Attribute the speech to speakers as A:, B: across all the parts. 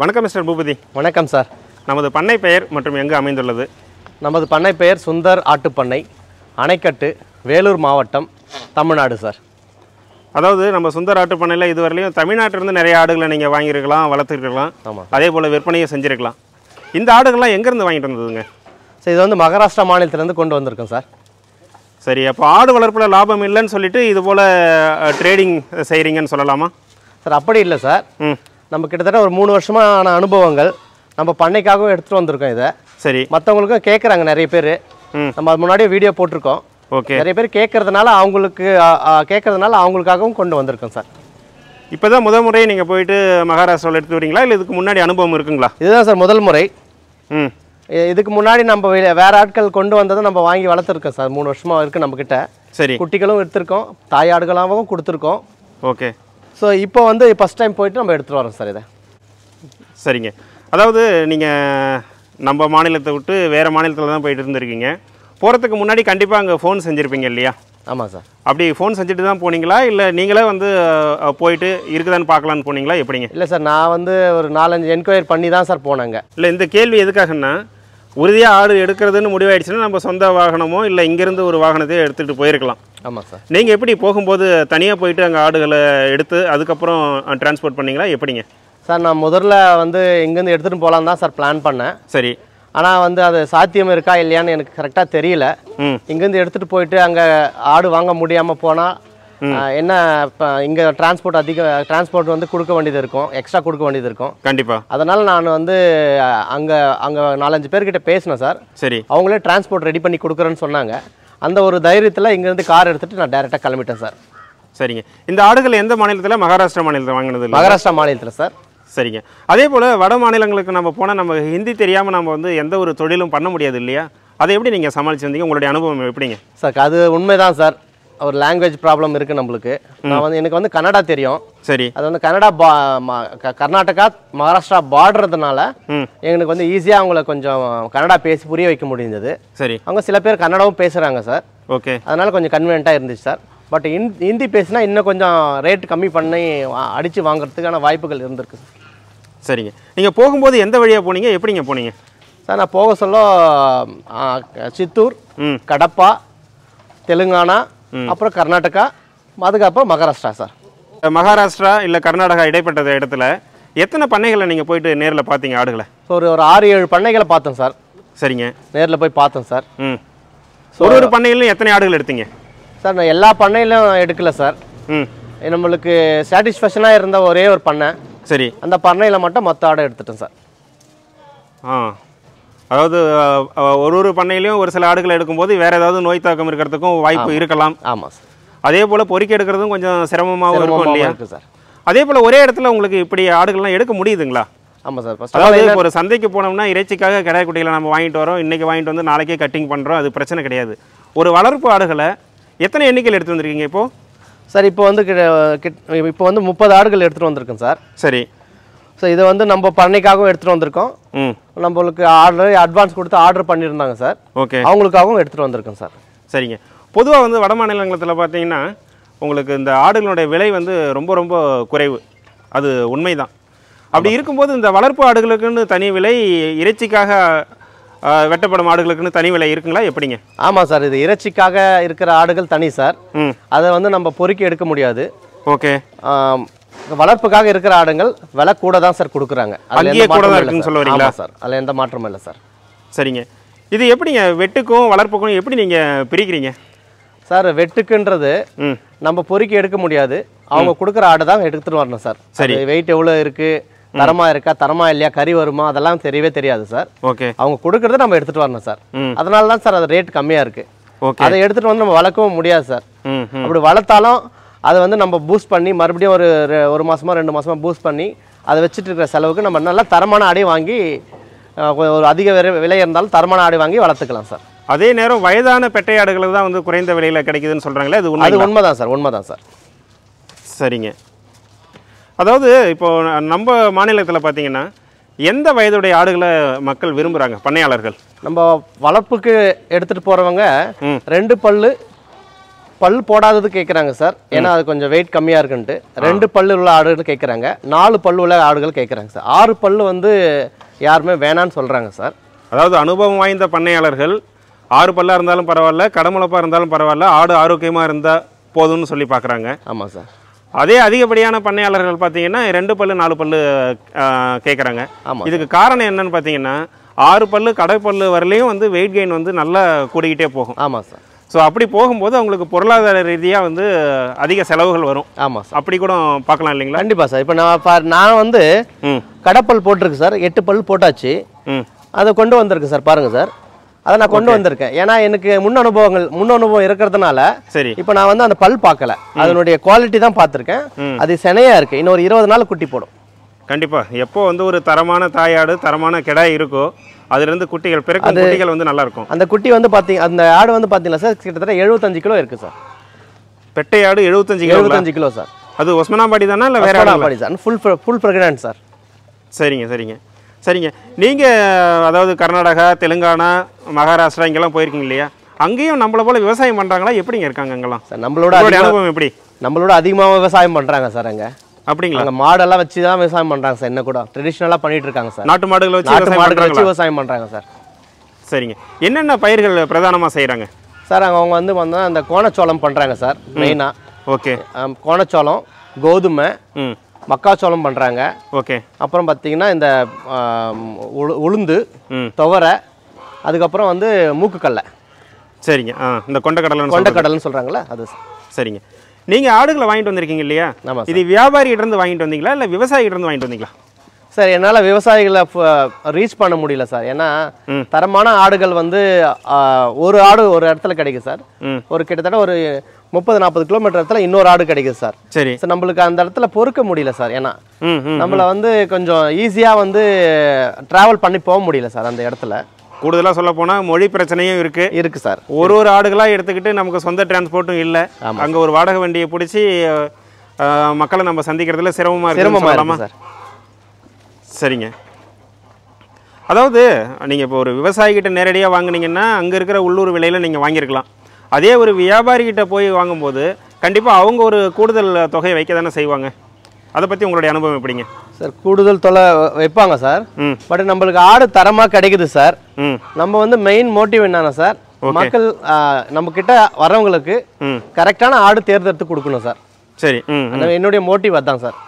A: வணக்கம் மிஸ்டர் பூபதி.
B: வணக்கம் சார்.
A: நமது பண்ணை பெயர் மற்றும் எங்கு அமைந்துள்ளது?
B: நமது பண்ணை பெயர் சுந்தர் ஆட்டுப்பண்ணை அணைக்கட்டு வேலூர் மாவட்டம் தமிழ்நாடு சார்.
A: அதாவது நம்ம சுந்தர் ஆட்டு பண்ணையில் இதுவரையிலையும் தமிழ்நாட்டிலிருந்து நிறைய ஆடுகளை நீங்கள் வாங்கியிருக்கலாம் வளர்த்துருக்கலாம்.
B: ஆமாம்
A: அதே போல் விற்பனையும் செஞ்சுருக்கலாம். இந்த ஆடுகள்லாம் எங்கேருந்து வாங்கிட்டு வந்ததுங்க?
B: சார் இது வந்து மகாராஷ்டிரா மாநிலத்திலேருந்து கொண்டு வந்திருக்கோம் சார்.
A: சரி அப்போ ஆடு வளர்ப்பில் லாபம் இல்லைன்னு சொல்லிட்டு இது போல் ட்ரேடிங் செய்கிறீங்கன்னு சொல்லலாமா?
B: சார் அப்படி இல்லை சார்.
A: ம்.
B: நம்ம கிட்டத்தட்ட ஒரு மூணு வருஷமான அனுபவங்கள். நம்ம பண்ணைக்காகவும் எடுத்துகிட்டு வந்திருக்கோம் இதை.
A: சரி.
B: மற்றவங்களுக்கும் கேட்குறாங்க நிறைய பேர்.
A: ம்.
B: நம்ம அது முன்னாடியே வீடியோ போட்டிருக்கோம்.
A: ஓகே.
B: நிறைய பேர் கேட்கறதுனால அவங்களுக்கு கேட்கறதுனால அவங்களுக்காகவும் கொண்டு வந்திருக்கோம் சார்.
A: இப்போ தான் முதல் முறை நீங்கள் போயிட்டு மகாராஷ்டிராவில் எடுத்து வரீங்களா? இல்லை இதுக்கு முன்னாடி அனுபவம் இருக்குங்களா?
B: இதுதான் சார் முதல் முறை.
A: ம்.
B: இதுக்கு முன்னாடி நம்ம வேற ஆட்கள் கொண்டு வந்ததை நம்ம வாங்கி வளர்த்துருக்கோம் சார். மூணு வருஷமா இருக்கு நம்ம கிட்ட.
A: சரி.
B: குட்டிகளும் எடுத்திருக்கோம். தாயாடுகளாகவும் கொடுத்துருக்கோம்.
A: ஓகே.
B: ஸோ இப்போ வந்து ஃபஸ்ட் டைம் போயிட்டு நம்ம எடுத்துகிட்டு வரோம் சார் இதை.
A: சரிங்க. அதாவது நீங்கள் நம்ம மாநிலத்தை விட்டு வேறு மாநிலத்தில் தான் போயிட்டு இருந்திருக்கீங்க. போகிறதுக்கு முன்னாடி கண்டிப்பாக அங்கே ஃபோன் செஞ்சுருப்பீங்க இல்லையா?
B: ஆமாம் சார்.
A: அப்படி ஃபோன் செஞ்சுட்டு தான் போனீங்களா? இல்லை நீங்களே வந்து போயிட்டு இருக்குதான்னு பார்க்கலான்னு போனீங்களா? எப்படிங்க?
B: இல்லை சார் நான் வந்து ஒரு நாலஞ்சு என்கொயர் பண்ணி தான் சார் போனாங்க.
A: இல்லை இந்த கேள்வி எதுக்காகன்னா உறுதியாக ஆடு எடுக்கிறதுன்னு முடிவாயிடுச்சுன்னா நம்ம சொந்த வாகனமோ இல்லை இங்கேருந்து ஒரு வாகனத்தையே எடுத்துகிட்டு போயிருக்கலாம்.
B: ஆமாம் சார்.
A: நீங்கள் எப்படி போகும்போது தனியாக போயிட்டு அங்கே ஆடுகளை எடுத்து அதுக்கப்புறம் டிரான்ஸ்போர்ட் பண்ணீங்களா? எப்படிங்க?
B: சார் நான் முதல்ல வந்து இங்கேருந்து எடுத்துகிட்டு போகலாம் தான் சார் பிளான் பண்ணேன்.
A: சரி.
B: ஆனால் வந்து அது சாத்தியம் இருக்கா இல்லையான்னு எனக்கு கரெக்டாக தெரியல. இங்கேருந்து எடுத்துகிட்டு போயிட்டு அங்கே ஆடு வாங்க முடியாமல் போனால் என்ன இப்போ இங்கே டிரான்ஸ்போர்ட் அதிக டிரான்ஸ்போர்ட் வந்து கொடுக்க வேண்டியது இருக்கும். எக்ஸ்ட்ரா கொடுக்க வேண்டியது இருக்கும்.
A: கண்டிப்பாக
B: அதனால் நான் வந்து அங்கே அங்கே நாலஞ்சு பேர்கிட்ட பேசினேன் சார்.
A: சரி.
B: அவங்களே டிரான்ஸ்போர்ட் ரெடி பண்ணி கொடுக்குறேன்னு சொன்னாங்க. அந்த ஒரு தைரியத்தில் இங்கேருந்து கார் எடுத்துகிட்டு நான் டேரெக்டாக கிளம்பிட்டேன் சார்.
A: சரிங்க. இந்த ஆடுகள் எந்த மாநிலத்தில்? மகாராஷ்டிரா மாநிலத்தில் வாங்கினது
B: மகாராஷ்டிரா மாநிலத்தில் சார்.
A: சரிங்க. அதே போல் வட மாநிலங்களுக்கு நம்ம போனால் நம்ம ஹிந்தி தெரியாமல் நம்ம வந்து எந்த ஒரு தொழிலும் பண்ண முடியாது இல்லையா? அதை எப்படி நீங்கள் சமாளிச்சு வந்தீங்க உங்களுடைய அனுபவம் எப்படிங்க?
B: சார் அது உண்மைதான் சார். ஒரு லாங்குவேஜ் ப்ராப்ளம் இருக்குது நம்மளுக்கு. நான் வந்து எனக்கு வந்து கன்னடா தெரியும்.
A: சரி.
B: அது வந்து கன்னடா பா கர்நாடகா மகாராஷ்டிரா பார்டர்றதுனால எங்களுக்கு வந்து ஈஸியாக அவங்கள கொஞ்சம் கன்னடா பேசி புரிய வைக்க முடிஞ்சது.
A: சரி.
B: அவங்க சில பேர் கன்னடாவும் பேசுகிறாங்க சார்
A: ஓகே.
B: அதனால் கொஞ்சம் கன்வீனியண்ட்டாக இருந்துச்சு சார் பட் ஹிந் ஹிந்தி பேசினா இன்னும் கொஞ்சம் ரேட் கம்மி பண்ணி அடித்து வாங்குறதுக்கான வாய்ப்புகள் இருந்திருக்கு சார்
A: சரிங்க. நீங்கள் போகும்போது எந்த வழியாக போனீங்க? எப்படிங்க போனீங்க?
B: சார் நான் போக சொல்ல சித்தூர் கடப்பா தெலுங்கானா அப்புறம் கர்நாடகா அதுக்கப்புறம் மகாராஷ்டிரா சார்.
A: மகாராஷ்டிரா இல்லை கர்நாடகா இடைப்பட்ட இடத்துல எத்தனை பண்ணைகளை நீங்கள் போயிட்டு நேரில் பார்த்தீங்க ஆடுகளை?
B: ஸோ ஒரு ஒரு ஆறு ஏழு பண்ணைகளை பார்த்தோம் சார்.
A: சரிங்க.
B: நேரில் போய் பார்த்தோம் சார்.
A: ம். ஒரு ஒரு பண்ணையிலும் எத்தனை ஆடுகள் எடுத்தீங்க?
B: சார் நான் எல்லா பண்ணையிலும் எடுக்கல சார்.
A: ம்.
B: நம்மளுக்கு சாட்டிஸ்ஃபேக்ஷனாக இருந்த ஒரே ஒரு பண்ணை.
A: சரி.
B: அந்த பண்ணையில் மட்டும் மொத்த ஆடை எடுத்துட்டேன் சார்.
A: ஆ. அதாவது ஒரு ஒரு பண்ணையிலையும் ஒரு சில ஆடுகளை எடுக்கும்போது வேறு ஏதாவது நோய் தாக்கம் இருக்கிறதுக்கும் வாய்ப்பு இருக்கலாம்.
B: ஆமாம் சார்.
A: அதே போல் பொறிக்க எடுக்கிறதும் கொஞ்சம் சிரமமாகவும் இருக்கும் இல்லையா?
B: இருக்குது சார்.
A: அதே போல் ஒரே இடத்துல உங்களுக்கு இப்படி ஆடுகள்லாம் எடுக்க முடியுதுங்களா?
B: ஆமாம் சார். ஃபஸ்ட்
A: அதாவது ஒரு சந்தைக்கு போனோம்னா இறைச்சிக்காக குட்டிகளை நம்ம வாங்கிட்டு வரோம். இன்றைக்கி வாங்கிட்டு வந்து நாளைக்கே கட்டிங் பண்ணுறோம் அது பிரச்சனை கிடையாது. ஒரு வளர்ப்பு ஆடுகளை எத்தனை எண்ணிக்கையில் எடுத்து வந்திருக்கீங்க இப்போது
B: சார் இப்போ வந்து இப்போ வந்து முப்பது ஆடுகள் எடுத்துகிட்டு வந்திருக்கேன் சார்.
A: சரி.
B: ஸோ இதை வந்து நம்ம பண்ணைக்காகவும் எடுத்துகிட்டு வந்திருக்கோம்.
A: ம்.
B: நம்மளுக்கு ஆர்டர் அட்வான்ஸ் கொடுத்து ஆர்டர் பண்ணியிருந்தாங்க சார்
A: ஓகே.
B: அவங்களுக்காகவும் எடுத்துகிட்டு வந்திருக்கேன் சார்
A: சரிங்க. பொதுவாக வந்து வட மாநிலங்களத்தில் பார்த்தீங்கன்னா உங்களுக்கு இந்த ஆடுகளுடைய விலை வந்து ரொம்ப ரொம்ப குறைவு. அது உண்மைதான். அப்படி இருக்கும்போது இந்த வளர்ப்பு ஆடுகளுக்குன்னு தனி விலை இறைச்சிக்காக வெட்டப்படும் ஆடுகளுக்குன்னு தனி விலை இருக்குங்களா? எப்படிங்க?
B: ஆமாம் சார் இது இறைச்சிக்காக இருக்கிற ஆடுகள் தனி சார்
A: ம்.
B: அதை வந்து நம்ம பொறுக்கி எடுக்க முடியாது.
A: ஓகே.
B: வளர்ப்புக்காக இருக்கிற ஆடுங்கள் விலை கூட தான் சார் கொடுக்குறாங்க.
A: அங்கேயே கூட தான் இருக்குன்னு சொல்ல. வரீங்களா?
B: சார். அதில் எந்த மாற்றமும் இல்லை சார்.
A: சரிங்க. இது எப்படிங்க? வெட்டுக்கும் வளர்ப்புக்கும் எப்படி நீங்கள் பிரிக்கிறீங்க?
B: சார் வெட்டுக்குன்றது நம்ம பொறுக்கி எடுக்க முடியாது. அவங்க கொடுக்குற ஆடு தான் எடுத்துட்டு வரணும் சார்.
A: சரி.
B: வெயிட் எவ்வளோ இருக்கு தரமா இருக்கா தரமா இல்லையா கறி வருமா அதெல்லாம் தெரியவே தெரியாது சார்.
A: ஓகே.
B: அவங்க கொடுக்கறத நம்ம எடுத்துட்டு வரணும் சார். அதனால தான் சார் அது ரேட் கம்மியா இருக்கு.
A: ஓகே.
B: அதை எடுத்துட்டு வந்து நம்ம வளர்க்கவும் முடியாது சார். அப்படி வளர்த்தாலும் அதை வந்து நம்ம பூஸ்ட் பண்ணி மறுபடியும் ஒரு ஒரு மாசமா ரெண்டு மாசமா பூஸ்ட் பண்ணி அதை வச்சுட்டு இருக்கிற செலவுக்கு நம்ம நல்லா தரமான ஆடை வாங்கி ஒரு அதிக விலை இருந்தாலும் தரமான ஆடை வாங்கி வளர்த்துக்கலாம் சார்.
A: அதே நேரம் வயதான பெட்டை ஆடுகளுக்கு தான் வந்து குறைந்த விலையில் கிடைக்குதுன்னு சொல்கிறாங்களே அது
B: அது
A: உண்மை
B: உண்மைதான் சார் உண்மைதான் சார்.
A: சரிங்க. அதாவது இப்போ நம்ம மாநிலத்தில் பார்த்தீங்கன்னா எந்த வயதுடைய ஆடுகளை மக்கள் விரும்புகிறாங்க பண்ணையாளர்கள்?
B: நம்ம வளர்ப்புக்கு எடுத்துட்டு போறவங்க
A: ம்.
B: ரெண்டு பல்லு பல் போடாதது கேட்குறாங்க சார். ஏன்னா அது கொஞ்சம் வெயிட் கம்மியாக இருக்குன்ட்டு. ரெண்டு பல்லு உள்ள ஆடுகள் கேட்குறாங்க நாலு பல்லு உள்ள ஆடுகள் கேட்குறாங்க சார். ஆறு பல்லு வந்து யாருமே வேணான்னு சொல்கிறாங்க சார்.
A: அதாவது அனுபவம் வாய்ந்த பண்ணையாளர்கள் ஆறு பல்லா இருந்தாலும் பரவாயில்ல கடமுளப்பா இருந்தாலும் பரவாயில்ல ஆடு ஆரோக்கியமாக இருந்தால் போதும்னு சொல்லி பார்க்குறாங்க
B: ஆமாம் சார்.
A: அதே அதிகப்படியான பண்ணையாளர்கள் பார்த்தீங்கன்னா ரெண்டு பல்லு நாலு பல்லு கேட்குறாங்க
B: ஆமாம்
A: இதுக்கு காரணம் என்னன்னு பார்த்தீங்கன்னா ஆறு பல்லு கடை பல்லு வரலையும் வந்து வெயிட் கெயின் வந்து நல்லா கூடிக்கிட்டே போகும்.
B: ஆமாம் சார்.
A: ஸோ அப்படி போகும்போது அவங்களுக்கு பொருளாதார ரீதியாக வந்து அதிக செலவுகள் வரும்.
B: ஆமாம் சார்
A: அப்படி கூட பார்க்கலாம் இல்லைங்களா?
B: கண்டிப்பாக சார் இப்போ நான் நான் வந்து கடைப்பல் போட்டிருக்கு சார் எட்டு பல் போட்டாச்சு. அதை கொண்டு வந்திருக்கு சார் பாருங்கள் சார் அதை நான் கொண்டு வந்திருக்கேன். ஏன்னா எனக்கு முன் அனுபவங்கள் முன் அனுபவம் இருக்கிறதுனால
A: சரி.
B: இப்போ நான் வந்து அந்த பல் பார்க்கல. அதனுடைய குவாலிட்டி தான் பார்த்துருக்கேன். அது செனையா இருக்கு. இன்னும் ஒரு இருபது நாள் குட்டி போடும்.
A: கண்டிப்பாக எப்போ வந்து ஒரு தரமான தாயாடு தரமான கிடாய் இருக்கோ அதுலேருந்து குட்டிகள் பிறக்கும் குட்டிகள் வந்து நல்லா இருக்கும்
B: அந்த குட்டி வந்து பார்த்தீங்க அந்த ஆடு வந்து பார்த்தீங்களா சார்? கிட்டத்தட்ட எழுபத்தஞ்சு கிலோ இருக்கு சார்.
A: பெட்டையாடு எழுபத்தஞ்சு கிலோ
B: எழுபத்தஞ்சு கிலோ சார்.
A: அது ஒஸ்மனாபாடி தானே இல்லை வேற இடங்களா?
B: பாடி sir. Full full pregnant sir.
A: சரிங்க சரிங்க. சரிங்க. நீங்கள் அதாவது கர்நாடகா தெலுங்கானா மகாராஷ்டிரா இங்கெல்லாம் போயிருக்கீங்க இல்லையா? அங்கேயும் நம்மளை போல விவசாயம் பண்ணுறாங்களா எப்படிங்க இருக்காங்க அங்கெல்லாம்?
B: சார் நம்மளோட
A: அனுபவம் எப்படி?
B: நம்மளோட அதிகமாக விவசாயம் பண்ணுறாங்க சார் அங்கே.
A: அப்படிங்களா?
B: அங்கே மாடெல்லாம் வச்சு தான் விவசாயம் பண்ணுறாங்க சார் என்ன கூட. ட்ரெடிஷ்னலாக பண்ணிட்டு இருக்காங்க சார்.
A: நாட்டு மாடுகளை வச்சு
B: நாட்டு மாடுகளை வச்சு விவசாயம் பண்ணுறாங்க சார்.
A: சரிங்க. என்னென்ன பயிர்கள் பிரதானமாக செய்கிறாங்க
B: சார் அங்க அவங்க வந்து வந்தா அந்த கோணச்சோளம் பண்ணுறாங்க சார் மெயினாக
A: ஓகே.
B: கோணச்சோளம் கோதுமை மக்காச்சோளம் பண்ணுறாங்க
A: ஓகே.
B: அப்புறம் பார்த்தீங்கன்னா இந்த உளுந்து துவரை அதுக்கப்புறம் வந்து மூக்குக்கடலை.
A: சரிங்க. இந்த கொண்டக்கடலை
B: கொண்டக்கடலைன்னு சொல்கிறாங்களே அது சார்.
A: சரிங்க. நீங்கள் ஆடுகளை வாங்கிட்டு வந்திருக்கீங்க இல்லையா? இது வியாபாரிகிட்ட இருந்து வாங்கிட்டு வந்தீங்களா? இல்லை விவசாயிகிட்ட இருந்து வாங்கிட்டு வந்தீங்களா?
B: சார் என்னால் விவசாயிகளை ரீச் பண்ண முடியல சார். ஏன்னா. தரமான ஆடுகள் வந்து ஒரு ஆடு ஒரு இடத்துல கிடைக்கும் சார். ஒரு கிட்டத்தட்ட ஒரு முப்பது நாற்பது கிலோமீட்டர் இடத்துல இன்னொரு ஆடு கிடைக்குது சார்.
A: சரி.
B: சார் நம்மளுக்கு அந்த இடத்துல பொறுக்க முடியல சார். ஏன்னா நம்மளை வந்து கொஞ்சம் ஈஸியாக வந்து ட்ராவல் பண்ணி போக முடியல சார் அந்த இடத்துல.
A: கூடுதலாக சொல்ல போனால் மொழி பிரச்சனையும் இருக்குது
B: இருக்கு சார்.
A: ஒரு ஒரு ஆடுகளாக எடுத்துக்கிட்டு நமக்கு சொந்த டிரான்ஸ்போர்ட்டும் இல்லை. அங்கே ஒரு வாடகை வண்டியை பிடிச்சி மக்களை நம்ம சந்திக்கிறதுல சிரமமாக இருக்கு
B: சிரமமாக இருக்கு சார்.
A: சரிங்க. அதாவது நீங்கள் இப்போ ஒரு விவசாயிகிட்ட நேரடியாக வாங்குனீங்கன்னா அங்கே இருக்கிற உள்ளூர் விலையில் நீங்கள் வாங்கியிருக்கலாம். அதே ஒரு வியாபாரிகிட்ட போய் வாங்கும்போது கண்டிப்பாக அவங்க ஒரு கூடுதல் தொகையை வைக்க தானே செய்வாங்க. அதை பற்றி உங்களுடைய அனுபவம் எப்படிங்க?
B: சார் கூடுதல் தொலை வைப்பாங்க சார். பட் நம்மளுக்கு ஆடு தரமாக கிடைக்குது சார். நம்ம வந்து மெயின் மோட்டிவ் என்னன்னா சார் மக்கள் நம்ம கிட்ட வரவங்களுக்கு கரெக்டான ஆடு தேர்ந்தெடுத்து கொடுக்கணும் சார்.
A: சரி
B: என்னுடைய மோட்டிவ் அதான் சார்.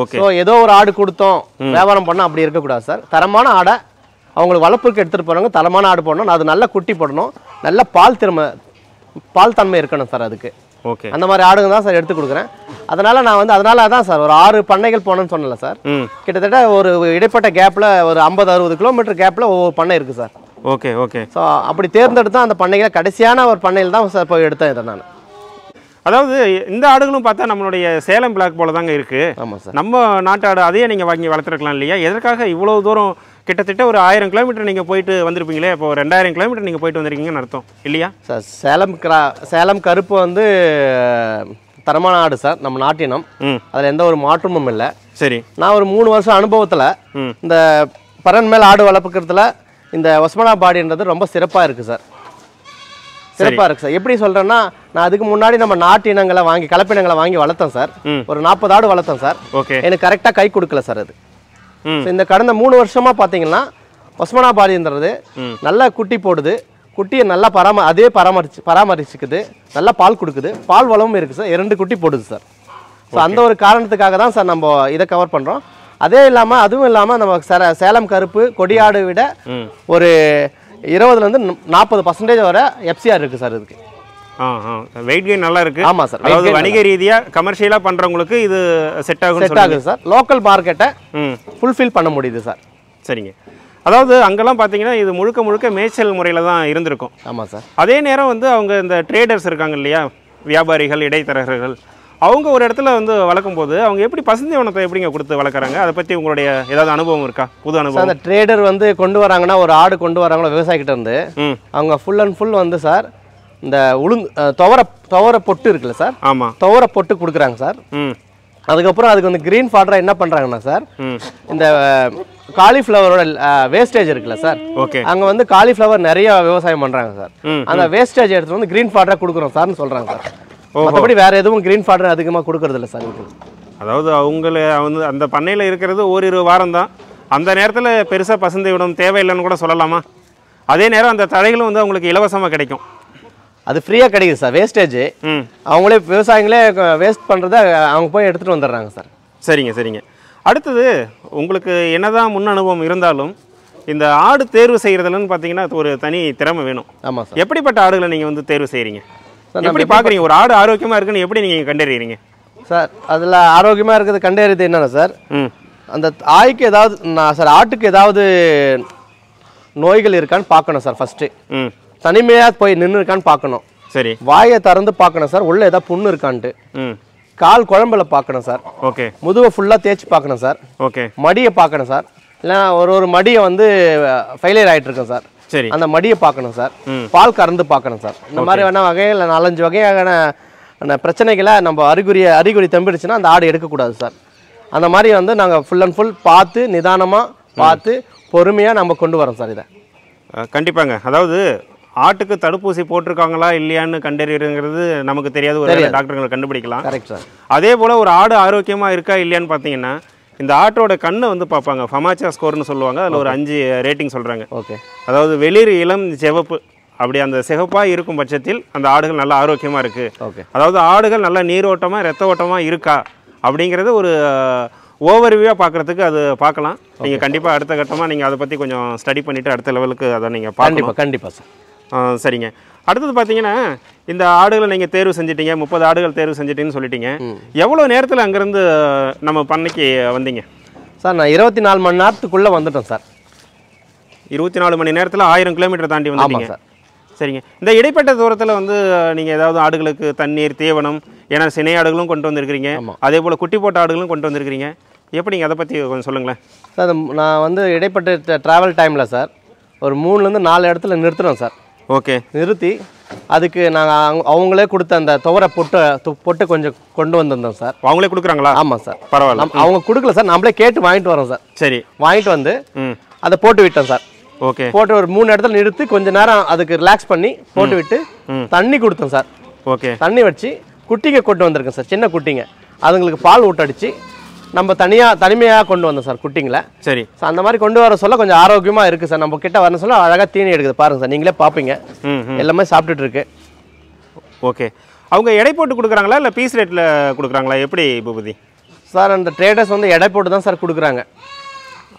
A: ஓகே.
B: ஸோ ஏதோ ஒரு ஆடு கொடுத்தோம் வியாபாரம் பண்ணால் அப்படி இருக்கக்கூடாது சார். தரமான ஆடை அவங்களுக்கு வளர்ப்புக்கு எடுத்துகிட்டு போகிறவங்க தரமான ஆடு போடணும். அது நல்ல குட்டி போடணும். நல்ல பால் திறமை பால் தன்மை இருக்கணும் சார் அதுக்கு.
A: ஓகே
B: அந்த மாதிரி ஆடுங்க தான் சார் எடுத்து கொடுக்குறேன். அதனால் நான் வந்து அதனால தான் சார் ஒரு ஆறு பண்ணைகள் போனேன்னு சொன்னல சார்.
A: ம்.
B: கிட்டத்தட்ட ஒரு இடைப்பட்ட கேப்பில் ஒரு ஐம்பது அறுபது கிலோமீட்டர் கேப்பில் ஒவ்வொரு பண்ணை இருக்குது சார்.
A: ஓகே ஓகே
B: ஸோ அப்படி தேர்ந்தெடுத்து அந்த பண்ணைகளை கடைசியான ஒரு பண்ணையில் தான் சார் போய் எடுத்தேன் இதை நான்.
A: அதாவது இந்த ஆடுகளும் பார்த்தா நம்மளுடைய சேலம் பிளாக் போல தாங்க இருக்குது
B: ஆமாம் சார்.
A: நம்ம நாட்டு ஆடு அதையே நீங்கள் வாங்கி வளர்த்துருக்கலாம் இல்லையா? எதற்காக இவ்வளோ தூரம் கிட்டத்தட்ட ஒரு ஆயிரம் கிலோமீட்டர் நீங்கள் போயிட்டு வந்திருப்பீங்களே இப்போ ஒரு ரெண்டாயிரம் கிலோமீட்டர் நீங்கள் போயிட்டு வந்திருக்கீங்கன்னு அர்த்தம் இல்லையா?
B: சார் சேலம் கிரா சேலம் கருப்பு வந்து தரமான ஆடு சார் நம்ம நாட்டினம். அதில் எந்த ஒரு மாற்றமும் இல்லை.
A: சரி.
B: நான் ஒரு மூணு வருஷம் அனுபவத்தில் இந்த பரன் மேல் ஆடு வளர்ப்புக்கிறதுல இந்த ஒஸ்மனா பாடின்றது ரொம்ப சிறப்பாக இருக்குது சார். சிறப்பாக இருக்குது சார். எப்படி சொல்கிறேன்னா நான் அதுக்கு முன்னாடி நம்ம நாட்டு இனங்களை வாங்கி கலப்பினங்களை வாங்கி வளர்த்தேன் சார். ஒரு நாற்பது ஆடு வளர்த்தேன் சார்.
A: ஓகே.
B: எனக்கு கரெக்டாக கை கொடுக்கல சார் அது. இந்த கடந்த மூணு வருஷமாக பார்த்தீங்கன்னா ஒஸ்மனா பாடின்றது
A: ம்.
B: நல்லா குட்டி போடுது. குட்டியை நல்லா பராம அதே பராமரிச்சு பராமரிச்சுக்குது. நல்லா பால் கொடுக்குது. பால் வளமும் இருக்குது சார். இரண்டு குட்டி போடுது சார். ஸோ அந்த ஒரு காரணத்துக்காக தான் சார் நம்ம இதை கவர் பண்ணுறோம் அதே இல்லாமல் அதுவும் இல்லாமல் நம்ம சேலம் கருப்பு கொடியாடு விட ஒரு இருபதுலேருந்து நாற்பது பர்சன்டேஜ் வர எஃப்சிஆர் இருக்குது சார் இதுக்கு.
A: வெயிட் கெயின் நல்லா இருக்கு.
B: ஆமாம் சார்
A: அதாவது வணிக ரீதியாக கமர்ஷியலாக பண்ணுறவங்களுக்கு இது செட் ஆகும்னு
B: செட் ஆகுது சார் லோக்கல் மார்க்கெட்டை
A: ம்.
B: ஃபுல்ஃபில் பண்ண முடியுது சார்
A: சரிங்க. அதாவது அங்கெல்லாம் பார்த்தீங்கன்னா இது முழுக்க முழுக்க மேய்ச்சல் முறையில் தான் இருந்திருக்கும்.
B: ஆமாம் சார்
A: அதே நேரம் வந்து அவங்க இந்த ட்ரேடர்ஸ் இருக்காங்க இல்லையா? வியாபாரிகள் இடைத்தரகர்கள். அவங்க ஒரு இடத்துல வந்து வளர்க்கும் போது அவங்க எப்படி பசுந்தீவனத்தை எப்படிங்க கொடுத்து வளர்க்குறாங்க? அதை பற்றி உங்களுடைய ஏதாவது அனுபவம் இருக்கா? புது அனுபவம்?
B: அந்த ட்ரேடர் வந்து கொண்டு வராங்கன்னா ஒரு ஆடு கொண்டு வராங்களோ விவசாயிக்கிட்ட இருந்து
A: ம்.
B: அவங்க ஃபுல் அண்ட் ஃபுல் வந்து சார் இந்த உளுந்து துவர துவர பொட்டு இருக்குல்ல சார்?
A: ஆமாம்
B: துவர பொட்டு கொடுக்குறாங்க சார்.
A: ம்.
B: அதுக்கப்புறம் அதுக்கு வந்து க்ரீன் ஃபாடராக என்ன பண்ணுறாங்கன்னா சார் இந்த காலிஃப்ளவரோட வேஸ்டேஜ் இருக்குல்ல சார்?
A: ஓகே.
B: அங்கே வந்து காலிஃப்ளவர் நிறைய விவசாயம் பண்ணுறாங்க சார். அந்த வேஸ்டேஜ் எடுத்துட்டு வந்து க்ரீன் ஃபாடராக கொடுக்குறோம் சார்னு சொல்கிறாங்க சார். மற்றபடி வேறு எதுவும் க்ரீன் ஃபாடர் அதிகமாக கொடுக்கறது இல்லை சார்
A: அதாவது அவங்கள வந்து அந்த பண்ணையில் இருக்கிறது ஓரிரு வாரம் தான் அந்த நேரத்தில் பெருசாக பசுந்தை விடும் தேவையில்லைன்னு கூட சொல்லலாமா? அதே நேரம் அந்த தழைகளும் வந்து அவங்களுக்கு இலவசமாக கிடைக்கும்.
B: அது ஃப்ரீயாக கிடைக்குது சார். வேஸ்டேஜ்
A: ம்.
B: அவங்களே விவசாயிங்களே வேஸ்ட் பண்ணுறத அவங்க போய் எடுத்துகிட்டு வந்துடுறாங்க சார்.
A: சரிங்க சரிங்க. அடுத்தது உங்களுக்கு என்னதான் முன் அனுபவம் இருந்தாலும் இந்த ஆடு தேர்வு செய்கிறதுலன்னு பார்த்தீங்கன்னா அது ஒரு தனி திறமை வேணும்.
B: ஆமாம் சார்.
A: எப்படிப்பட்ட ஆடுகளை நீங்கள் வந்து தேர்வு செய்கிறீங்க
B: சார்,
A: எப்படி பார்க்குறீங்க ஒரு ஆடு ஆரோக்கியமாக இருக்குன்னு எப்படி நீங்கள் கண்டறியறீங்க?
B: சார் அதில் ஆரோக்கியமாக இருக்கிறது கண்டறியது என்னென்ன சார்
A: ம்.
B: அந்த ஆய்க்கு ஏதாவது நான் சார் ஆட்டுக்கு ஏதாவது நோய்கள் இருக்கான்னு பார்க்கணும் சார் ஃபஸ்ட்டு
A: ம்.
B: தனிமையாக போய் நின்று இருக்கான்னு பார்க்கணும்.
A: சரி.
B: வாயை திறந்து பார்க்கணும் சார். உள்ளே ஏதாவது புண்ணு இருக்கான்ட்டு. கால் குழம்புல பார்க்கணும் சார்.
A: ஓகே.
B: முதுவை ஃபுல்லாக தேய்ச்சி பார்க்கணும் சார்.
A: ஓகே.
B: மடியை பார்க்கணும் சார். இல்லைன்னா ஒரு ஒரு மடியை வந்து ஃபெயிலியர் ஆகிட்டு இருக்கேன் சார்.
A: சரி.
B: அந்த மடியை பார்க்கணும் சார். பால் கறந்து பார்க்கணும் சார். இந்த மாதிரி வேணா வகையில் நாலஞ்சு வகையான அந்த பிரச்சனைகளை நம்ம அறிகுறியை அறிகுறி தம்பிடுச்சுன்னா அந்த ஆடு எடுக்கக்கூடாது சார். அந்த மாதிரி வந்து நாங்கள் ஃபுல் அண்ட் ஃபுல் பார்த்து நிதானமாக பார்த்து பொறுமையாக நம்ம கொண்டு வரோம் சார் இதை.
A: கண்டிப்பாங்க. அதாவது ஆட்டுக்கு தடுப்பூசி போட்டிருக்காங்களா இல்லையான்னு கண்டறியறதுங்கிறது நமக்கு தெரியாத. ஒரு டாக்டர்கள் கண்டுபிடிக்கலாம். அதே போல் ஒரு ஆடு ஆரோக்கியமாக இருக்கா இல்லையான்னு பார்த்தீங்கன்னா இந்த ஆட்டோட கண்ணை வந்து பார்ப்பாங்க. ஃபமாச்சா ஸ்கோர்னு சொல்லுவாங்க. அதில் ஒரு அஞ்சு ரேட்டிங் சொல்கிறாங்க
B: ஓகே
A: அதாவது வெளிர் இளம் சிவப்பு. அப்படி அந்த சிகப்பாக இருக்கும் பட்சத்தில் அந்த ஆடுகள் நல்லா ஆரோக்கியமாக இருக்குது
B: ஓகே
A: அதாவது ஆடுகள் நல்லா நீரோட்டமாக ரத்த ஓட்டமாக இருக்கா அப்படிங்கிறது ஒரு ஓவர்வியூவாக பார்க்குறதுக்கு அது பார்க்கலாம் நீங்கள் கண்டிப்பாக அடுத்த கட்டமாக நீங்கள் அதை பற்றி கொஞ்சம் ஸ்டடி பண்ணிவிட்டு அடுத்த லெவலுக்கு அதை நீங்கள்
B: கண்டிப்பாக கண்டிப்பாக சார்
A: சரிங்க. அடுத்தது பார்த்தீங்கன்னா இந்த ஆடுகளை நீங்கள் தேர்வு செஞ்சிட்டீங்க முப்பது ஆடுகள் தேர்வு செஞ்சிட்டீங்கன்னு சொல்லிட்டீங்க. எவ்வளோ நேரத்தில் அங்கேருந்து நம்ம பண்ணைக்கு வந்தீங்க?
B: சார் நான் இருபத்தி நாலு மணி நேரத்துக்குள்ளே வந்துட்டேன் சார்.
A: இருபத்தி நாலு மணி நேரத்தில் ஆயிரம் கிலோமீட்டர் தாண்டி வந்தீங்க
B: சார்.
A: சரிங்க. இந்த இடைப்பட்ட தூரத்தில் வந்து நீங்கள் ஏதாவது ஆடுகளுக்கு தண்ணீர் தீவனம் ஏன்னா சினை ஆடுகளும் கொண்டு வந்திருக்கிறீங்க. அதே போல் குட்டி போட்ட ஆடுகளும் கொண்டு வந்திருக்கிறீங்க. எப்படிங்க அதை பற்றி கொஞ்சம் சொல்லுங்களேன்.
B: சார் நான் வந்து இடைப்பட்ட ட்ராவல் டைமில் சார் ஒரு மூணுலேருந்து நாலு இடத்துல நிறுத்துறோம் சார்.
A: ஓகே.
B: நிறுத்தி அதுக்கு நாங்கள் அவங்களே கொடுத்த அந்த துவரை பொட்டை பொட்டு கொஞ்சம் கொண்டு வந்திருந்தோம் சார்.
A: அவங்களே கொடுக்குறாங்களா?
B: ஆமாம் சார்.
A: பரவாயில்ல.
B: அவங்க கொடுக்கல சார் நம்மளே கேட்டு வாங்கிட்டு வரோம் சார்.
A: சரி.
B: வாங்கிட்டு வந்து
A: ம்.
B: அதை போட்டு விட்டோம் சார்.
A: ஓகே.
B: போட்டு ஒரு மூணு இடத்துல நிறுத்தி கொஞ்ச நேரம் அதுக்கு ரிலாக்ஸ் பண்ணி போட்டு விட்டு. தண்ணி கொடுத்தோம் சார்.
A: ஓகே.
B: தண்ணி வச்சு குட்டிங்க கொண்டு வந்திருக்கேன் சார் சின்ன குட்டிங்க. அதுங்களுக்கு பால் ஊட்டடிச்சு நம்ம தனியாக தனிமையாக கொண்டு வந்தோம் சார் குட்டிங்களை.
A: சரி.
B: ஸோ அந்த மாதிரி கொண்டு வர சொல்ல கொஞ்சம் ஆரோக்கியமாக இருக்குது சார். நம்ம கிட்ட வரணும் சொல்ல அழகாக தீனி எடுக்குது. பாருங்க சார் நீங்களே பார்ப்பீங்க எல்லாமே சாப்பிட்டுட்டு இருக்கு.
A: ஓகே. அவங்க எடை போட்டு கொடுக்குறாங்களா இல்லை பீஸ் ரேட்டில் கொடுக்குறாங்களா? எப்படி பூபதி?
B: சார் அந்த ட்ரேடர்ஸ் வந்து எடை போட்டு தான் சார் கொடுக்குறாங்க.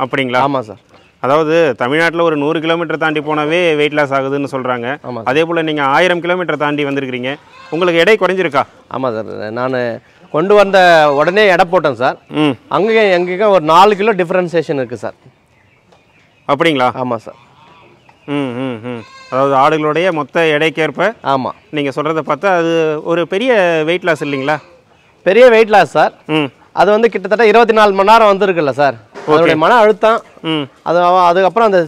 A: அப்படிங்களா?
B: ஆமாம் சார்.
A: அதாவது தமிழ்நாட்டில் ஒரு நூறு கிலோமீட்டர் தாண்டி போனாவே வெயிட் லாஸ் ஆகுதுன்னு சொல்கிறாங்க
B: ஆமா
A: அதே போல் நீங்கள் ஆயிரம் கிலோமீட்டர் தாண்டி வந்திருக்கிறீங்க. உங்களுக்கு எடை குறைஞ்சிருக்கா?
B: ஆமாம் சார். நான் கொண்டு வந்த உடனே எடை போட்டேன் சார்.
A: ம்.
B: அங்கேயும் எங்கேயும் ஒரு நாலு கிலோ டிஃப்ரென்சேஷன் இருக்குது சார்.
A: அப்படிங்களா?
B: ஆமாம் சார்.
A: ம் ம் ம். அதாவது ஆடுகளுடைய மொத்த எடைக்கேற்ப
B: ஆமாம்
A: நீங்கள் சொல்கிறத பார்த்தா அது ஒரு பெரிய வெயிட் லாஸ் இல்லைங்களா?
B: பெரிய வெயிட் லாஸ் சார்.
A: ம்.
B: அது வந்து கிட்டத்தட்ட இருபத்தி நாலு மணி நேரம் வந்திருக்குல்ல சார். அதோடைய மன அழுத்தம்.
A: ம்.
B: அது அதுக்கப்புறம் அந்த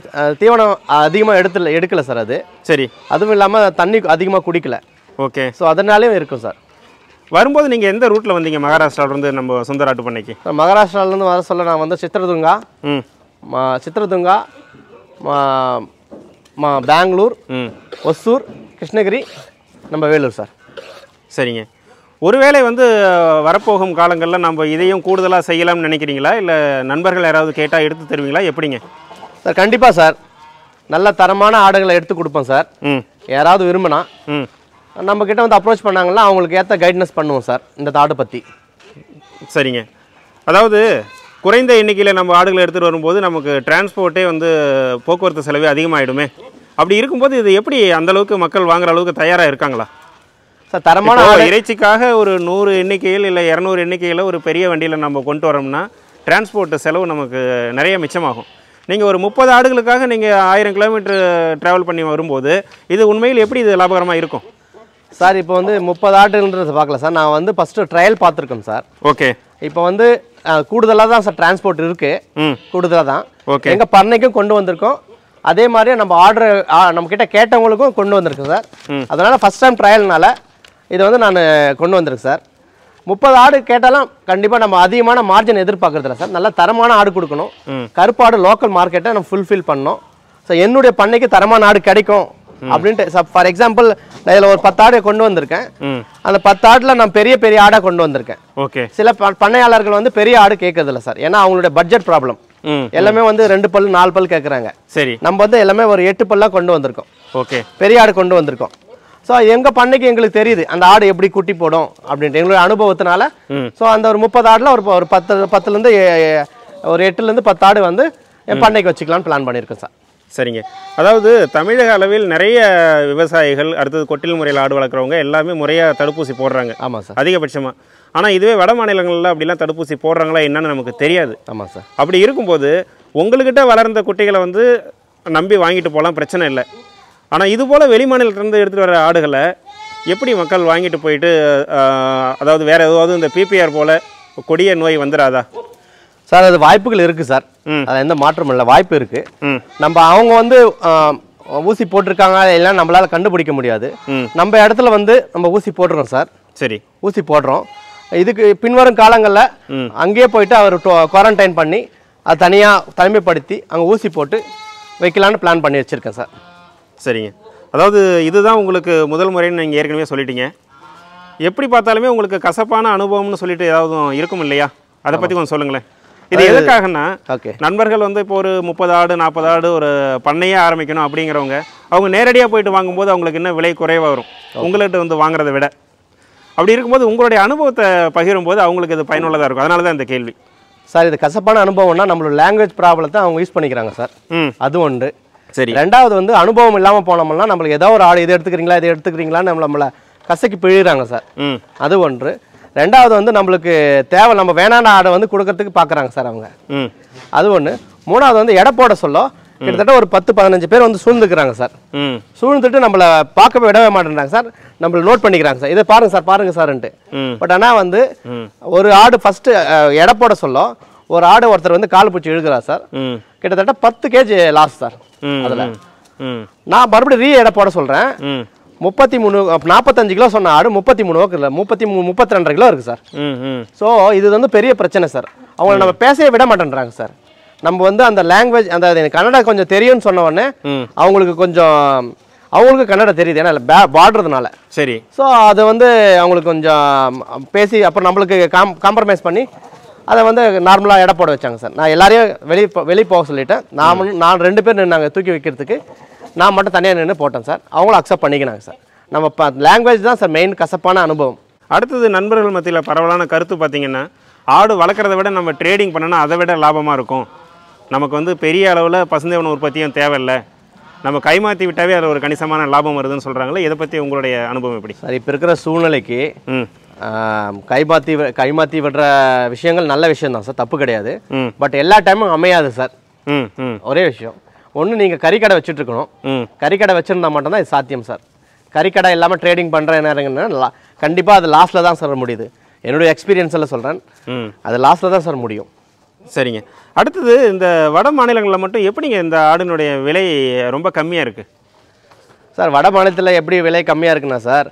B: தீவனம் அதிகமாக எடுத்துல எடுக்கல சார் அது.
A: சரி.
B: அதுவும் இல்லாமல் தண்ணி அதிகமாக குடிக்கல.
A: ஓகே.
B: ஸோ அதனாலேயும் இருக்கும் சார்.
A: வரும்போது நீங்கள் எந்த ரூட்டில் வந்தீங்க? மகாராஷ்டிராவிலேருந்து நம்ம சுந்தராட்டு பண்ணைக்கு?
B: சார் மகாராஷ்டிராலேருந்து வர சொல்ல நான் வந்து சித்திரதுங்கா
A: ம்.
B: மா சித்திரதுங்கா மா மா பெங்களூர்
A: ம்.
B: ஒசூர் கிருஷ்ணகிரி நம்ம வேலூர் சார்.
A: சரிங்க. ஒருவேளை வந்து வரப்போகும் காலங்களில் நம்ம இதையும் கூடுதலாக செய்யலாம்னு நினைக்கிறீங்களா? இல்லை நண்பர்கள் யாராவது கேட்டால் எடுத்து தருவீங்களா? எப்படிங்க?
B: சார் கண்டிப்பாக சார். நல்ல தரமான ஆடுகளை எடுத்து கொடுப்போம் சார்.
A: ம்.
B: யாராவது விரும்பினா
A: ம்
B: நம்ம கிட்ட வந்து அப்ரோச் பண்ணாங்கன்னா அவங்களுக்கு ஏற்ற கைட்னஸ் பண்ணுவோம் சார் இந்த ஆடு பற்றி
A: சரிங்க. அதாவது குறைந்த எண்ணிக்கையில் நம்ம ஆடுகளை எடுத்துகிட்டு வரும்போது நமக்கு டிரான்ஸ்போர்ட்டே வந்து போக்குவரத்து செலவே அதிகமாகிடுமே அப்படி இருக்கும்போது இது எப்படி அந்த அளவுக்கு மக்கள் வாங்குற அளவுக்கு தயாராக இருக்காங்களா?
B: சார் தரமான
A: இறைச்சிக்காக ஒரு நூறு எண்ணிக்கையில் இல்லை இரநூறு எண்ணிக்கையில் ஒரு பெரிய வண்டியில் நம்ம கொண்டு வரோம்னா டிரான்ஸ்போர்ட் செலவு நமக்கு நிறைய மிச்சமாகும். நீங்கள் ஒரு முப்பது ஆடுகளுக்காக நீங்கள் ஆயிரம் கிலோமீட்டர் ட்ராவல் பண்ணி வரும்போது இது உண்மையில் எப்படி இது லாபகரமாக இருக்கும்?
B: சார் இப்போ வந்து முப்பது ஆடுன்றது பார்க்கல சார். நான் வந்து ஃபஸ்ட்டு ட்ரையல் பார்த்துருக்கேன் சார்.
A: ஓகே.
B: இப்போ வந்து கூடுதலாக தான் சார் டிரான்ஸ்போர்ட் இருக்குது கூடுதலாக தான்.
A: ஓகே.
B: எங்கள் பண்ணைக்கும் கொண்டு வந்திருக்கோம். அதே மாதிரியே நம்ம ஆர்டர் நம்ம கிட்ட கேட்டவங்களுக்கும் கொண்டு வந்திருக்கேன் சார். அதனால் ஃபஸ்ட் டைம் ட்ரையல்னால இதை வந்து நான் கொண்டு வந்திருக்கேன் சார். முப்பது ஆடு கேட்டாலும் கண்டிப்பாக நம்ம அதிகமான மார்ஜின் எதிர்பார்க்கறதில்ல சார். நல்ல தரமான ஆடு கொடுக்கணும். கருப்பாடு லோக்கல் மார்க்கெட்டை நம்ம ஃபுல்ஃபில் பண்ணணும். ஸோ என்னுடைய பண்ணைக்கு தரமான ஆடு கிடைக்கும். அப்படின்ட்டு ஃபார் எக்ஸாம்பிள் நான் இதில் ஒரு பத்து ஆடு கொண்டு வந்திருக்கேன். அந்த பத்து ஆடில் நான் பெரிய பெரிய ஆடாக கொண்டு வந்திருக்கேன்.
A: ஓகே.
B: சில பண்ணையாளர்கள் வந்து பெரிய ஆடு கேட்கறதில்ல சார் ஏன்னா அவங்களுடைய பட்ஜெட் ப்ராப்ளம் எல்லாமே வந்து ரெண்டு பல் நாலு பல் கேட்குறாங்க.
A: சரி.
B: நம்ம வந்து எல்லாமே ஒரு எட்டு பல்லாம் கொண்டு வந்திருக்கோம்.
A: ஓகே.
B: பெரிய ஆடு கொண்டு வந்திருக்கோம். ஸோ எங்கள் பண்ணைக்கு எங்களுக்கு தெரியுது அந்த ஆடு எப்படி குட்டி போடும் அப்படின்ட்டு எங்களுடைய அனுபவத்தினால. ஸோ அந்த ஒரு முப்பது ஆடில் ஒரு ஒரு பத்து பத்துலேருந்து ஒரு எட்டுலேருந்து பத்து ஆடு வந்து என் பண்ணைக்கு வச்சுக்கலாம்னு பிளான் பண்ணியிருக்கேன் சார்
A: சரிங்க. அதாவது தமிழக அளவில் நிறைய விவசாயிகள் அடுத்தது கொட்டில் முறையில் ஆடு வளர்க்குறவங்க எல்லாமே முறையாக தடுப்பூசி போடுறாங்க.
B: ஆமாம் சார்.
A: அதிகபட்சமாக ஆனால் இதுவே வட மாநிலங்களில் அப்படிலாம் தடுப்பூசி போடுறாங்களா என்னன்னு நமக்கு தெரியாது.
B: ஆமாம் சார்.
A: அப்படி இருக்கும்போது உங்கள்கிட்ட வளர்ந்த குட்டிகளை வந்து நம்பி வாங்கிட்டு போகலாம் பிரச்சனை இல்லை. ஆனால் இது போல் வெளி மாநிலத்திலேருந்து எடுத்துகிட்டு வர ஆடுகளை எப்படி மக்கள் வாங்கிட்டு போயிட்டு அதாவது வேறு ஏதாவது இந்த பிபிஆர் போல் கொடிய நோய் வந்துடாதா
B: சார் அது வாய்ப்புகள் இருக்குது சார்.
A: ம்.
B: அது எந்த மாற்றமும் இல்லை. வாய்ப்பு இருக்குது நம்ம அவங்க வந்து ஊசி போட்டிருக்காங்க எல்லாம் நம்மளால கண்டுபிடிக்க முடியாது. நம்ம இடத்துல வந்து நம்ம ஊசி போட்டுறோம் சார்.
A: சரி.
B: ஊசி போடுறோம். இதுக்கு பின்வரும் காலங்களில் அங்கேயே போயிட்டு அவர் குவாரண்டைன் பண்ணி அது தனியாக தனிமைப்படுத்தி அங்கே ஊசி போட்டு வைக்கலான்னு பிளான் பண்ணி வச்சுருக்கேன் சார்.
A: சரிங்க. அதாவது இதுதான் உங்களுக்கு முதல் முறைன்னு நீங்கள் ஏற்கனவே சொல்லிட்டீங்க. எப்படி பார்த்தாலுமே உங்களுக்கு கசப்பான அனுபவம்னு சொல்லிட்டு ஏதாவது இருக்கும் இல்லையா? அதை பற்றி கொஞ்சம் சொல்லுங்களேன். இது எதுக்காகன்னா
B: ஓகே.
A: நண்பர்கள் வந்து இப்போ ஒரு முப்பது ஆடு நாற்பது ஆடு ஒரு பண்ணையே ஆரம்பிக்கணும் அப்படிங்கிறவங்க அவங்க நேரடியாக போயிட்டு வாங்கும்போது அவங்களுக்கு இன்னும் விலை குறைவாக வரும். உங்கள்கிட்ட வந்து வாங்குறதை விட. அப்படி இருக்கும்போது உங்களுடைய அனுபவத்தை பகிரும்போது அவங்களுக்கு இது பயனுள்ளதாக இருக்கும். அதனால தான் இந்த கேள்வி.
B: சார் இது கசப்பான அனுபவம்னா நம்மளோட லாங்குவேஜ் ப்ராப்ளத்தை அவங்க யூஸ் பண்ணிக்கிறாங்க சார். அது ஒன்று.
A: சரி.
B: ரெண்டாவது வந்து அனுபவம் இல்லாமல் போனோம்னா நம்மளுக்கு ஏதோ ஒரு ஆள் இது எடுத்துக்கிறீங்களா இது எடுத்துக்கிறீங்களான்னு நம்மள நம்மளை கசக்கி பிழிறாங்க சார். அது ஒன்று. ரெண்டாவது வந்து நம்மளுக்கு தேவை நம்ம வேணான ஆடை வந்து கொடுக்கறதுக்கு பார்க்குறாங்க சார் அவங்க. அது ஒன்று மூணாவது வந்து எடை போட சொல்ல கிட்டத்தட்ட ஒரு பத்து பதினஞ்சு பேர் வந்து சூழ்ந்துக்கிறாங்க சார்.
A: ம்.
B: சூழ்ந்துட்டு நம்மளை பார்க்கவே விடவே மாட்டேன்றாங்க சார். நம்மள நோட் பண்ணிக்கிறாங்க சார். இதை பாருங்க சார் பாருங்க சார்ன்ட்டு. பட் ஆனால் வந்து ஒரு ஆடு ஃபஸ்ட்டு எடை போட சொல்ல ஒரு ஆடு ஒருத்தர் வந்து கால் பூச்சி இழுக்கிறார் சார்.
A: ம்.
B: கிட்டத்தட்ட பத்து கேஜி லாஸ் சார் அதில். நான் மறுபடியும் ரீ எடை போட சொல்கிறேன் முப்பத்தி மூணு நாற்பத்தஞ்சு கிலோ சொன்ன ஆடு முப்பத்தி மூணு இல்லை முப்பத்தி மூணு முப்பத்தி ரெண்டரை கிலோ இருக்குது சார். ஸோ இது வந்து பெரிய பிரச்சனை சார். அவங்கள நம்ம பேசவே விட மாட்டேன்றாங்க சார். நம்ம வந்து அந்த லாங்குவேஜ் அந்த எனக்கு கன்னடா கொஞ்சம் தெரியும்னு சொன்ன உடனே அவங்களுக்கு கொஞ்சம் அவங்களுக்கு கன்னடா தெரியுது. ஏன்னா பே பார்டறதுனால
A: சரி.
B: ஸோ அது வந்து அவங்களுக்கு கொஞ்சம் பேசி அப்புறம் நம்மளுக்கு காம் காம்ப்ரமைஸ் பண்ணி அதை வந்து நார்மலாக எடை போட வச்சாங்க சார். நான் எல்லாரையும் வெளி வெளியே போக சொல்லிட்டேன். நான் நான் ரெண்டு பேர் நின்னாங்க தூக்கி வைக்கிறதுக்கு. நான் மட்டும் தனியாக நின்று போட்டேன் சார். அவங்களும் அக்செப்ட் பண்ணிக்கினாங்க சார். நம்ம இப்போ லாங்குவேஜ் தான் சார் மெயின் கசப்பான அனுபவம்.
A: அடுத்தது நண்பர்கள் மத்தியில் பரவலான கருத்து பார்த்தீங்கன்னா ஆடு வளர்க்குறத விட நம்ம ட்ரேடிங் பண்ணனா அதை விட லாபமாக இருக்கும். நமக்கு வந்து பெரிய அளவில் பசுந்தேவன உற்பத்தியும் தேவையில்லை. நம்ம கைமாற்றி விட்டாவே அதில் ஒரு கணிசமான லாபம் வருதுன்னு சொல்கிறாங்களே இதை பற்றி உங்களுடைய அனுபவம் எப்படி?
B: சார் இப்போ இருக்கிற சூழ்நிலைக்கு கைமாற்றி கைமாற்றி விடுற விஷயங்கள் நல்ல விஷயம் தான் சார் தப்பு கிடையாது. பட் எல்லா டைமும் அமையாது சார். ஒரே விஷயம். ஒன்று நீங்கள் கறிக்கடை வச்சுட்டு இருக்கணும்
A: ம்.
B: கறிக்கடை வச்சுருந்தா மட்டும்தான் இது சாத்தியம் சார். கறிக்கடை இல்லாமல் ட்ரேடிங் பண்ணுற நேரங்கன்னா கண்டிப்பாக அது லாஸ்ட்டில் தான் சார் முடியுது. என்னுடைய எக்ஸ்பீரியன்ஸில் சொல்கிறேன் அது லாஸ்ட்டில் தான் சார் முடியும்.
A: சரிங்க. அடுத்தது இந்த வட மாநிலங்களில் மட்டும் எப்படிங்க இந்த ஆடினுடைய விலை ரொம்ப கம்மியாக இருக்குது
B: சார் வட மாநிலத்தில் எப்படி விலை கம்மியாக இருக்குன்னா சார்.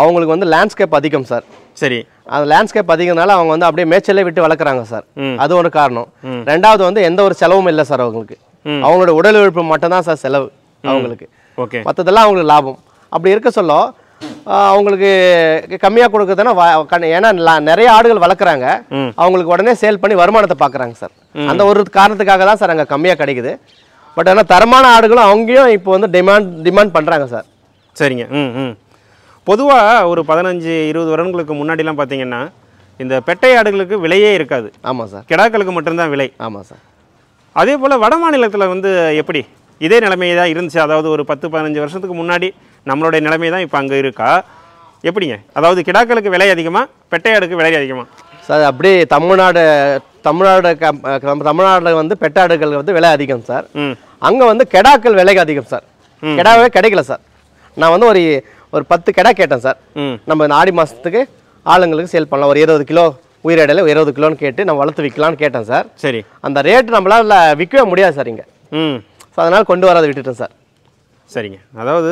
B: அவங்களுக்கு வந்து லேண்ட்ஸ்கேப் அதிகம் சார்.
A: சரி.
B: அந்த லேண்ட்ஸ்கேப் அதிகனால அவங்க வந்து அப்படியே மேய்ச்சலே விட்டு வளர்க்குறாங்க சார். அது ஒரு காரணம். ரெண்டாவது வந்து எந்த ஒரு செலவும் இல்லை சார் அவங்களுக்கு. அவங்களோட உடல் உழைப்பு மட்டும்தான் சார் செலவு அவங்களுக்கு.
A: ஓகே.
B: மற்றதெல்லாம் அவங்களுக்கு லாபம். அப்படி இருக்க சொல்ல அவங்களுக்கு கம்மியாக கொடுக்குறதுனா ஏன்னா நிறைய ஆடுகள் வளர்க்குறாங்க. அவங்களுக்கு உடனே சேல் பண்ணி வருமானத்தை பார்க்குறாங்க சார். அந்த ஒரு காரணத்துக்காக தான் சார் அங்கே கம்மியாக கிடைக்குது. பட் ஆனால் தரமான ஆடுகளும் அவங்கேயும் இப்போ வந்து டிமாண்ட் டிமாண்ட் பண்ணுறாங்க சார்.
A: சரிங்க. ம் ம். பொதுவாக ஒரு பதினஞ்சு இருபது வருடங்களுக்கு முன்னாடிலாம் பார்த்தீங்கன்னா இந்த பெட்டை ஆடுகளுக்கு விலையே இருக்காது.
B: ஆமாம் சார்.
A: கிடாக்களுக்கு மட்டும்தான் விலை.
B: ஆமாம் சார்.
A: அதே போல் வட மாநிலத்தில் வந்து எப்படி? இதே நிலைமை தான் இருந்துச்சு. அதாவது ஒரு பத்து பதினஞ்சு வருஷத்துக்கு முன்னாடி நம்மளுடைய நிலைமை தான் இப்போ அங்கே இருக்கா? எப்படிங்க? அதாவது கிடாக்களுக்கு விலை அதிகமாக பெட்டையாடுக்கு விலை அதிகமாக
B: சார் அப்படியே தமிழ்நாடு தமிழ்நாடு நம்ம தமிழ்நாட்டில் வந்து பெட்டாடுகள் வந்து விலை அதிகம் சார். அங்கே வந்து கெடாக்கள் விலை அதிகம் சார். கெடாவே கிடைக்கல சார். நான் வந்து ஒரு ஒரு பத்து கெடா கேட்டேன் சார். நம்ம ஆடி மாதத்துக்கு ஆளுங்களுக்கு சேல் பண்ணலாம். ஒரு இருபது கிலோ உயிரிடையில ஒரு இருபது கிலோன்னு கேட்டு நம்ம வளர்த்து விற்கலான்னு கேட்டேன் சார்.
A: சரி.
B: அந்த ரேட் நம்மளால விற்கவே முடியாது சார் இங்கே.
A: ம்.
B: ஸோ அதனால் கொண்டு வராத விட்டுட்டேன் சார்.
A: சரிங்க. அதாவது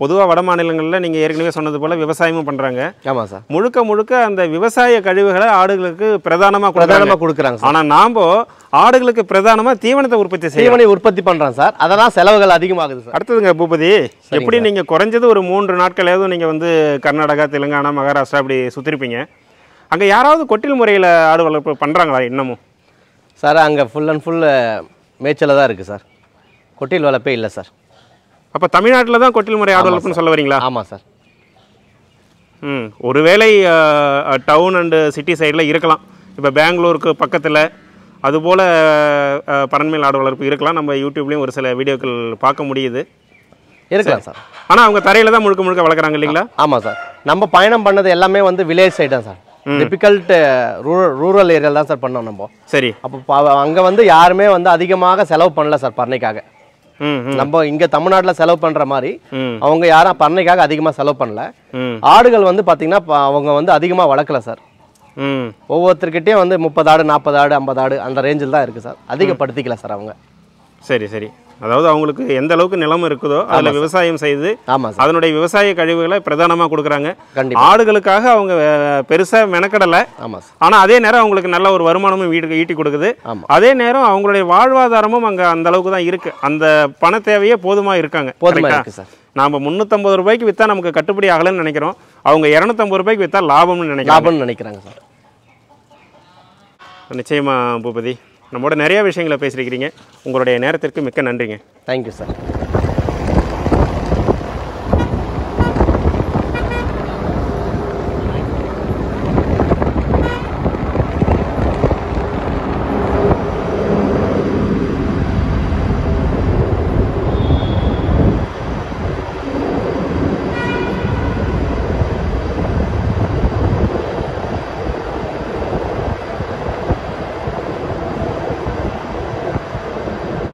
A: பொதுவாக வட மாநிலங்களில் நீங்கள் ஏற்கனவே சொன்னது போல் விவசாயமும் பண்ணுறாங்க
B: ஆமாம் சார்.
A: முழுக்க முழுக்க அந்த விவசாய கழிவுகளை ஆடுகளுக்கு பிரதானமாக
B: பிரதானமாக கொடுக்குறாங்க
A: ஆனால் நாம் ஆடுகளுக்கு பிரதானமாக தீவனத்தை உற்பத்தி செய்யணும்
B: தீவனை உற்பத்தி பண்ணுறோம் சார். அதெல்லாம் செலவுகள் அதிகமாகுது சார்.
A: அடுத்ததுங்க பூபதி எப்படி நீங்கள் குறைஞ்சது ஒரு மூன்று நாட்களாவது நீங்கள் வந்து கர்நாடகா தெலுங்கானா மகாராஷ்டிரா அப்படி சுற்றிருப்பீங்க அங்கே யாராவது கொட்டில் முறையில் ஆடு வளர்ப்பு பண்ணுறாங்களா இன்னமும்?
B: சார் அங்கே ஃபுல் அண்ட் ஃபுல் மேய்ச்சலில் தான் இருக்குது சார். கொட்டில் வளர்ப்பே இல்லை சார்.
A: அப்போ தமிழ்நாட்டில் தான் கொட்டில் முறை ஆடு வளர்ப்புன்னு சொல்ல வரீங்களா?
B: ஆமாம் சார்.
A: ம் ஒருவேளை டவுன் அண்டு சிட்டி சைடில் இருக்கலாம். இப்போ பெங்களூருக்கு பக்கத்தில் அதுபோல் அஹ், பரண்மேல் ஆடு வளர்ப்பு இருக்கலாம். நம்ம யூடியூப்லேயும் ஒரு சில வீடியோக்கள் பார்க்க முடியுது.
B: இருக்கலாம் சார்.
A: ஆனால் அவங்க தரையில் தான் முழுக்க முழுக்க வளர்க்குறாங்க இல்லைங்களா?
B: ஆமாம் சார். நம்ம பயணம் பண்ணது எல்லாமே வந்து வில்லேஜ் சைடு தான் சார். டிபிகல்ட் ரூரல் ரூரல் ஏரியாவில் தான் சார் பண்ணோம் நம்ம.
A: சரி.
B: அப்போ அங்கே வந்து யாருமே வந்து அதிகமாக செலவு பண்ணல சார் பண்ணைக்காக. நம்ம இங்கே தமிழ்நாட்டில் செலவு பண்ணுற மாதிரி அவங்க யாரும் பண்ணைக்காக அதிகமாக செலவு பண்ணல. ஆடுகள் வந்து பார்த்திங்கன்னா அவங்க வந்து அதிகமாக வளர்க்கல சார். ஒவ்வொருத்தர்கிட்டயும் வந்து முப்பது ஆடு நாற்பது ஆடு ஐம்பது ஆடு அந்த ரேஞ்சில் தான் இருக்குது சார். அதிகப்படுத்திக்கல சார் அவங்க.
A: சரி சரி. அதாவது அவங்களுக்கு எந்த அளவுக்கு நிலம் இருக்குதோ அதில் விவசாயம் செய்து அதனுடைய விவசாய கழிவுகளை பிரதானமாக கொடுக்குறாங்க. ஆடுகளுக்காக அவங்க பெருசாக மெனக்கடலை. ஆனால் அதே நேரம் அவங்களுக்கு நல்ல ஒரு வருமானமும் வீட்டுக்கு ஈட்டி கொடுக்குது. அதே நேரம் அவங்களுடைய வாழ்வாதாரமும் அங்கே அந்த அளவுக்கு தான் இருக்கு. அந்த பண தேவையே போதுமாக இருக்காங்க. நாம முந்நூற்றம்பது ரூபாய்க்கு விற்றா நமக்கு கட்டுப்படி ஆகலைன்னு நினைக்கிறோம். அவங்க இரநூத்தம்பது ரூபாய்க்கு விற்றா லாபம்னு நினைக்கிறோம்
B: லாபம்னு நினைக்கிறாங்க சார்.
A: நிச்சயமா பூபதி. நம்மளோட நிறையா விஷயங்களை பேசியிருக்கிறீங்க. உங்களுடைய நேரத்திற்கு மிக்க நன்றிங்க.
B: Thank you sir